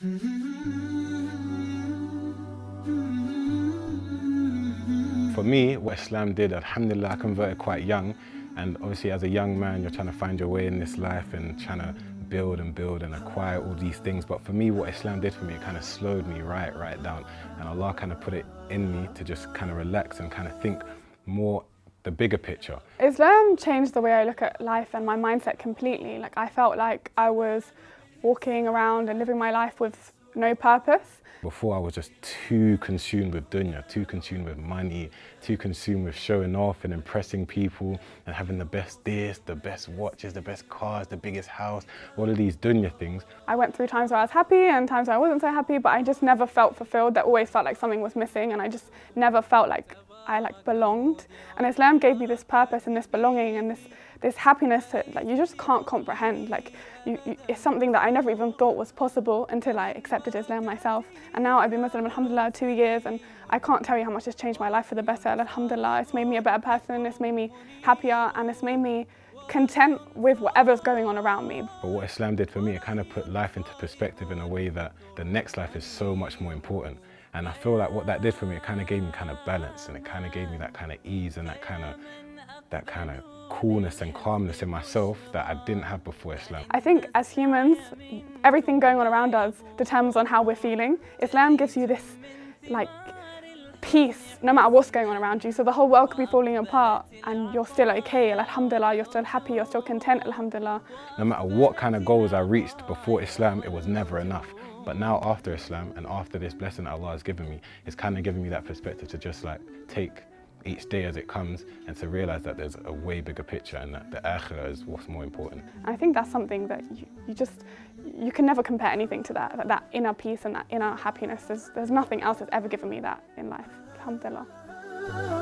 For me, what Islam did, alhamdulillah, I converted quite young. And obviously as a young man, you're trying to find your way in this life and trying to build and build and acquire all these things. But for me, what Islam did for me, it kind of slowed me right, right down. And Allah kind of put it in me to just kind of relax and kind of think more the bigger picture. Islam changed the way I look at life and my mindset completely. Like I felt like I was walking around and living my life with no purpose. Before I was just too consumed with dunya, too consumed with money, too consumed with showing off and impressing people and having the best this, the best watches, the best cars, the biggest house, all of these dunya things. I went through times where I was happy and times where I wasn't so happy, but I just never felt fulfilled. That always felt like something was missing and I just never felt like I like belonged. And Islam gave me this purpose and this belonging and this this happiness that like you just can't comprehend. Like you, you, it's something that I never even thought was possible until I accepted Islam myself. And now I've been Muslim, alhamdulillah, two years and I can't tell you how much it's changed my life for the better. Alhamdulillah, it's made me a better person, it's made me happier and it's made me content with whatever's going on around me. But what Islam did for me, it kind of put life into perspective in a way that the next life is so much more important. And I feel like what that did for me, it kind of gave me kind of balance and it kind of gave me that kind of ease and that kind of, that kind of coolness and calmness in myself that I didn't have before Islam. I think as humans, everything going on around us determines on how we're feeling. Islam gives you this like peace no matter what's going on around you. So the whole world could be falling apart and you're still okay, alhamdulillah, you're still happy, you're still content, alhamdulillah. No matter what kind of goals I reached before Islam, it was never enough. But now after Islam and after this blessing that Allah has given me, it's kind of giving me that perspective to just like take each day as it comes and to realize that there's a way bigger picture and that the akhirah is what's more important. I think that's something that you, you just, you can never compare anything to that, that, that inner peace and that inner happiness. There's, there's nothing else that's ever given me that in life, alhamdulillah.